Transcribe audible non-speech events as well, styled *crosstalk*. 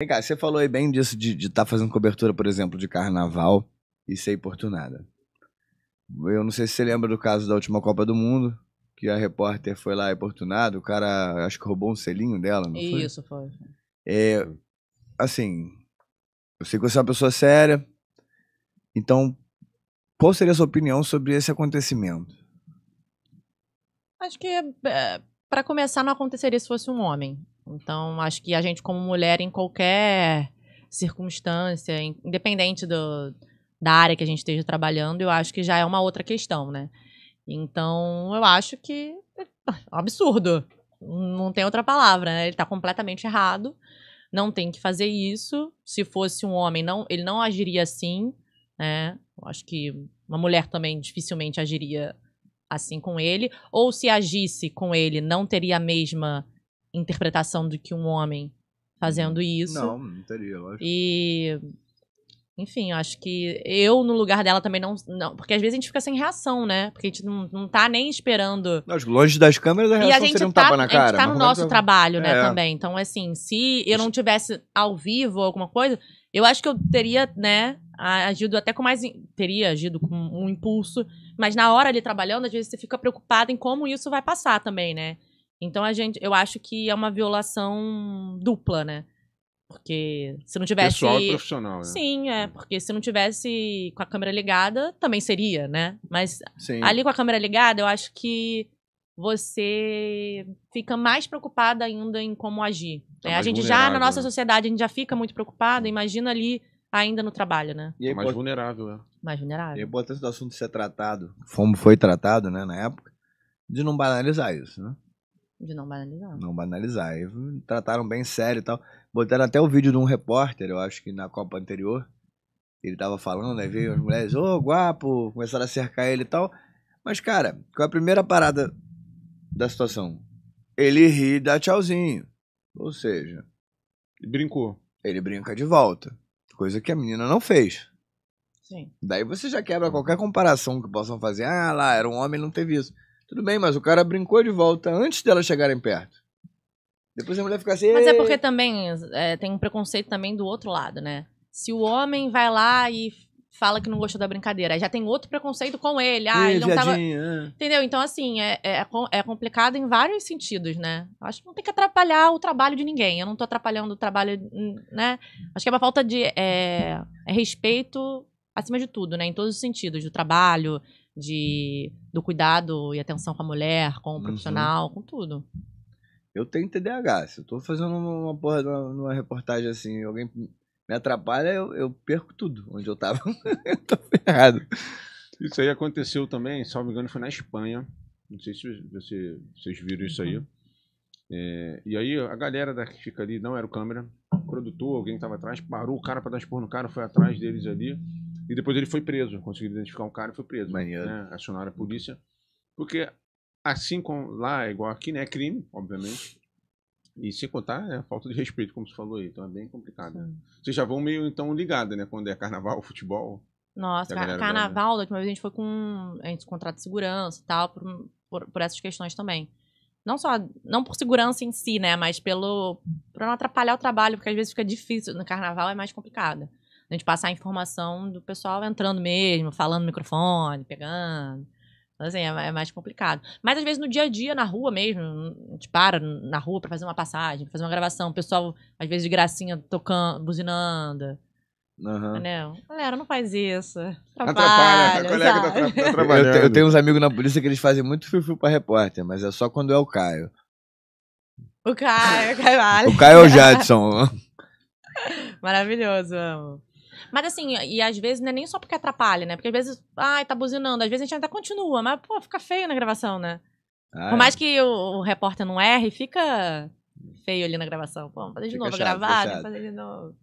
Vem cá, você falou aí bem disso de estar tá fazendo cobertura, por exemplo, de carnaval e ser importunada. Eu não sei se você lembra do caso da última Copa do Mundo, que a repórter foi lá importunada, o cara acho que roubou um selinho dela, não foi? Isso, foi. É, assim, eu sei que você é uma pessoa séria, então qual seria a sua opinião sobre esse acontecimento? Acho que, é, para começar, não aconteceria se fosse um homem. Então, acho que a gente, como mulher, em qualquer circunstância, independente do, da área que a gente esteja trabalhando, eu acho que já é uma outra questão, né? Então, eu acho que é absurdo. Não tem outra palavra, né? Ele está completamente errado. Não tem que fazer isso. Se fosse um homem, não, ele não agiria assim, né? Eu acho que uma mulher também dificilmente agiria assim com ele. Ou se agisse com ele, não teria a mesma interpretação do que um homem fazendo isso. Não, não teria, lógico. E enfim, acho que eu, no lugar dela, também não, não. Porque às vezes a gente fica sem reação, né? Porque a gente não, não tá nem esperando. Lógico, longe das câmeras, a reação e a gente seria um tá, tapa na cara. A gente tá no nosso é... trabalho, né, também. Então, assim, se eu não tivesse ao vivo ou alguma coisa, eu acho que eu teria, né, agido até com mais. Teria agido com um impulso. Mas na hora ali trabalhando, às vezes você fica preocupado em como isso vai passar também, né? Então a gente, eu acho que é uma violação dupla, né? Porque se não tivesse. Pessoal e profissional, né? Sim, é. Porque se não tivesse com a câmera ligada, também seria, né? Mas Sim. ali com a câmera ligada, eu acho que você fica mais preocupada ainda em como agir. Tá né? A gente já, na vulnerável, nossa né? sociedade, a gente já fica muito preocupado. Imagina ali ainda no trabalho, né? E é mais import- vulnerável, né? Mais e a vulnerável. importância do assunto ser tratado, como foi tratado, né, na época, de não banalizar isso, né? De não banalizar. Não banalizar. E trataram bem sério e tal. Botaram até o vídeo de um repórter, eu acho que na Copa anterior. Ele tava falando, aí veio as mulheres, ô, guapo, começaram a cercar ele e tal. Mas, cara, qual é a primeira parada da situação? Ele ri e dá tchauzinho. Ou seja, E brincou. ele brinca de volta. Coisa que a menina não fez. Sim. Daí você já quebra qualquer comparação que possam fazer. Ah, lá, era um homem, não teve isso. Tudo bem, mas o cara brincou de volta antes delas chegarem perto. Depois a mulher fica assim. Mas é porque também é, tem um preconceito também do outro lado, né? Se o homem vai lá e fala que não gostou da brincadeira, já tem outro preconceito com ele. Ah, Ih, ele não tava. ah. Entendeu? Então, assim, é, é, com- é complicado em vários sentidos, né? Acho que não tem que atrapalhar o trabalho de ninguém. Eu não tô atrapalhando o trabalho, hum, né? Acho que é uma falta de é, é respeito acima de tudo, né? Em todos os sentidos, do trabalho, de, do cuidado e atenção com a mulher, com o Uhum. profissional, com tudo. Eu tenho TDAH. Se eu tô fazendo uma porra numa, numa reportagem assim, alguém me atrapalha, eu, eu perco tudo onde eu tava. *laughs* eu tô ferrado. Isso aí aconteceu também, se não me engano, foi na Espanha. Não sei se você, vocês viram isso aí. É, e aí a galera da que fica ali, não era o câmera, o produtor, alguém que tava atrás, parou o cara pra dar expor no cara, foi atrás deles ali. E depois ele foi preso. Conseguiram identificar um cara e foi preso. Maneiro. Né? Acionaram a polícia. Porque assim como lá é igual aqui, né? É crime, obviamente. E sem contar, é falta de respeito, como você falou aí. Então é bem complicado. né? Vocês já vão meio então ligado, né? Quando é carnaval, futebol. Nossa, a ca- galera carnaval, da última vez a gente foi com. A gente contrato de segurança e tal, por, por, por essas questões também. Não só, não por segurança em si, né? Mas pelo. pra não atrapalhar o trabalho, porque às vezes fica difícil. No carnaval é mais complicado. A gente passar a informação do pessoal entrando mesmo, falando no microfone, pegando. Então, assim, é, é mais complicado. Mas às vezes no dia a dia, na rua mesmo, a gente para na rua pra fazer uma passagem, pra fazer uma gravação. O pessoal, às vezes, de gracinha, tocando, buzinando. Aham. Entendeu? Galera, não faz isso. Atrapalha, a colega tá, tra- tá Eu, trabalhando. te- eu tenho uns amigos na polícia que eles fazem muito fio pra repórter, mas é só quando é o Caio. O Caio, o Caio vale. O Caio é o *laughs* Jadson. Maravilhoso, amo. Mas assim, e às vezes não é nem só porque atrapalha, né? Porque às vezes, ai, tá buzinando. Às vezes a gente até continua, mas, pô, fica feio na gravação, né? Ah, Por mais que o, o repórter não erre, fica feio ali na gravação. Pô, vamos fazer de Fica novo, chato, gravar, fazer de novo.